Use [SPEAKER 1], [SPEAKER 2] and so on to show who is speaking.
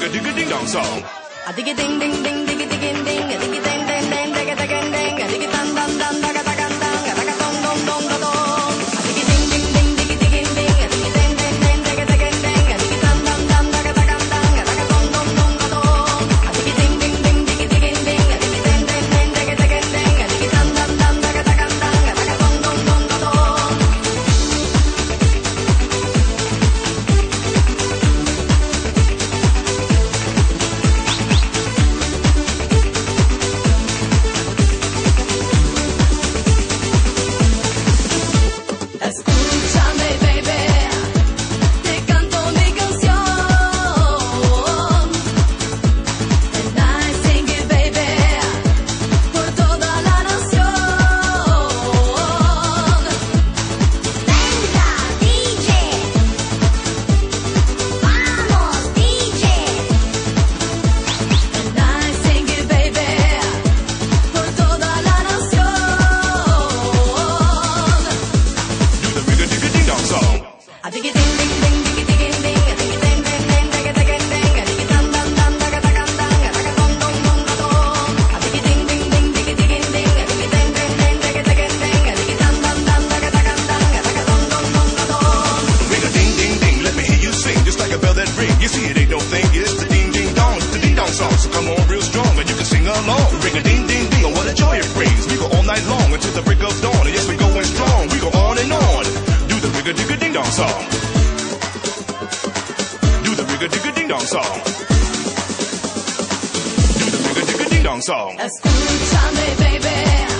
[SPEAKER 1] digga digga ding dong song.
[SPEAKER 2] A digga ding ding ding digga ding ding, a digga ding
[SPEAKER 1] ding
[SPEAKER 2] ding digga ding ding, a digga dum dum dum digga digga.
[SPEAKER 1] rigga digga ding dong song. Do the rigga digga ding dong song. Do the rigga digga ding dong song.
[SPEAKER 2] Escúchame, baby.